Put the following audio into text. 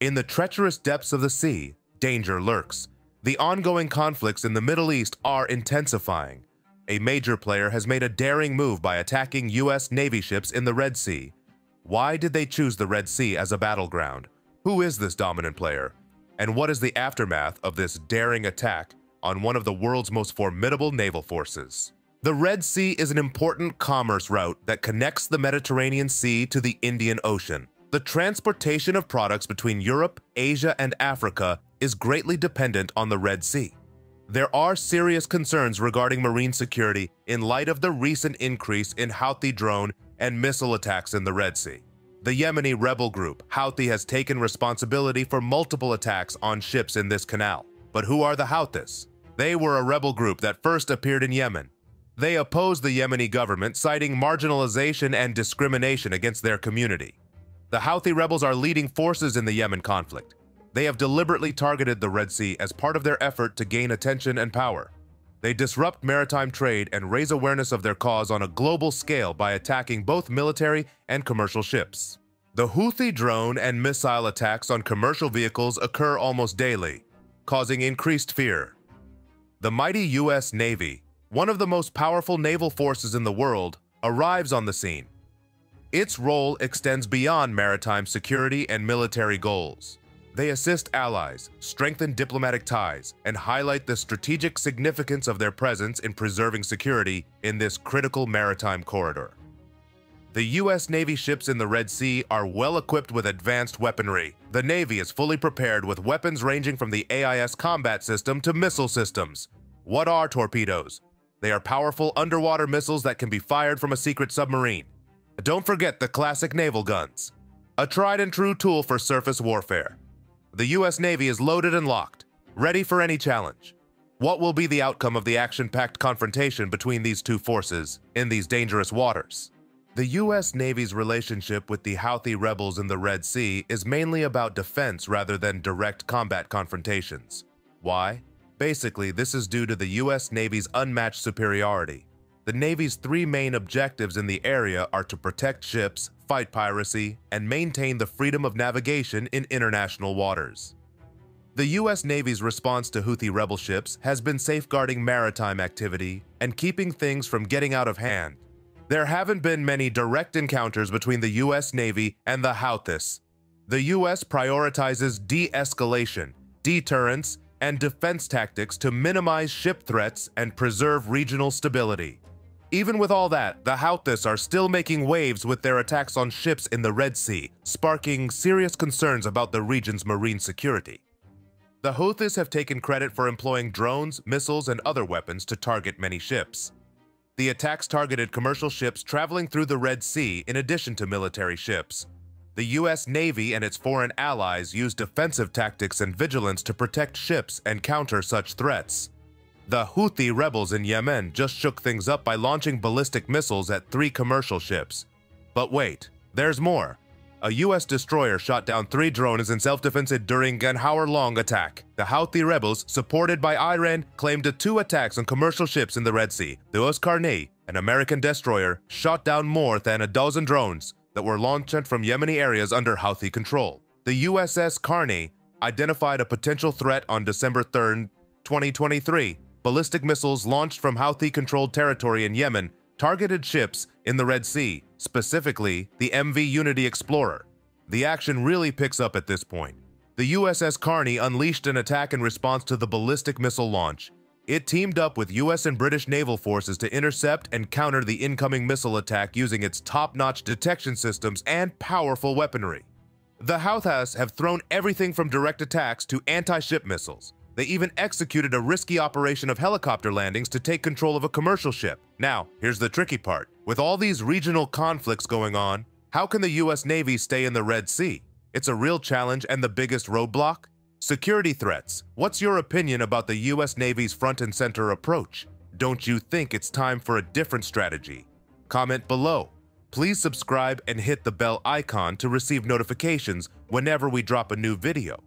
In the treacherous depths of the sea, danger lurks. The ongoing conflicts in the Middle East are intensifying. A major player has made a daring move by attacking U.S. Navy ships in the Red Sea. Why did they choose the Red Sea as a battleground? Who is this dominant player? And what is the aftermath of this daring attack on one of the world's most formidable naval forces? The Red Sea is an important commerce route that connects the Mediterranean Sea to the Indian Ocean. The transportation of products between Europe, Asia, and Africa is greatly dependent on the Red Sea. There are serious concerns regarding marine security in light of the recent increase in Houthi drone and missile attacks in the Red Sea. The Yemeni rebel group, Houthi, has taken responsibility for multiple attacks on ships in this canal. But who are the Houthis? They were a rebel group that first appeared in Yemen they oppose the Yemeni government, citing marginalization and discrimination against their community. The Houthi rebels are leading forces in the Yemen conflict. They have deliberately targeted the Red Sea as part of their effort to gain attention and power. They disrupt maritime trade and raise awareness of their cause on a global scale by attacking both military and commercial ships. The Houthi drone and missile attacks on commercial vehicles occur almost daily, causing increased fear. The mighty U.S. Navy one of the most powerful naval forces in the world, arrives on the scene. Its role extends beyond maritime security and military goals. They assist allies, strengthen diplomatic ties, and highlight the strategic significance of their presence in preserving security in this critical maritime corridor. The U.S. Navy ships in the Red Sea are well equipped with advanced weaponry. The Navy is fully prepared with weapons ranging from the Aegis combat system to missile systems. What are torpedoes? They are powerful underwater missiles that can be fired from a secret submarine. Don't forget the classic naval guns, a tried and true tool for surface warfare. The US Navy is loaded and locked, ready for any challenge. What will be the outcome of the action-packed confrontation between these two forces in these dangerous waters? The U.S. Navy's relationship with the Houthi rebels in the Red Sea is mainly about defense rather than direct combat confrontations. Why? Basically, this is due to the US Navy's unmatched superiority. The Navy's three main objectives in the area are to protect ships, fight piracy, and maintain the freedom of navigation in international waters. The U.S. Navy's response to Houthi rebel ships has been safeguarding maritime activity and keeping things from getting out of hand. There haven't been many direct encounters between the U.S. Navy and the Houthis. The U.S. prioritizes de-escalation, deterrence, and defense tactics to minimize ship threats and preserve regional stability. Even with all that, the Houthis are still making waves with their attacks on ships in the Red Sea, sparking serious concerns about the region's marine security. The Houthis have taken credit for employing drones, missiles, and other weapons to target many ships. The attacks targeted commercial ships traveling through the Red Sea in addition to military ships, the U.S. Navy and its foreign allies use defensive tactics and vigilance to protect ships and counter such threats. The Houthi rebels in Yemen just shook things up by launching ballistic missiles at three commercial ships. But wait, there's more. A U.S. destroyer shot down three drones in self-defense during an hour-long attack. The Houthi rebels, supported by Iran, claimed two attacks on commercial ships in the Red Sea. The USS Carney, an American destroyer, shot down more than a dozen drones, that were launched from Yemeni areas under Houthi control. The USS Carney identified a potential threat on December 3, 2023. Ballistic missiles launched from Houthi-controlled territory in Yemen targeted ships in the Red Sea, specifically the MV Unity Explorer. The action really picks up at this point. The USS Carney unleashed an attack in response to the ballistic missile launch, it teamed up with US and British naval forces to intercept and counter the incoming missile attack using its top-notch detection systems and powerful weaponry. The Houthis have thrown everything from direct attacks to anti-ship missiles. They even executed a risky operation of helicopter landings to take control of a commercial ship. Now, here's the tricky part. With all these regional conflicts going on, how can the US Navy stay in the Red Sea? It's a real challenge and the biggest roadblock? Security threats. What's your opinion about the US Navy's front and center approach? Don't you think it's time for a different strategy? Comment below. Please subscribe and hit the bell icon to receive notifications whenever we drop a new video.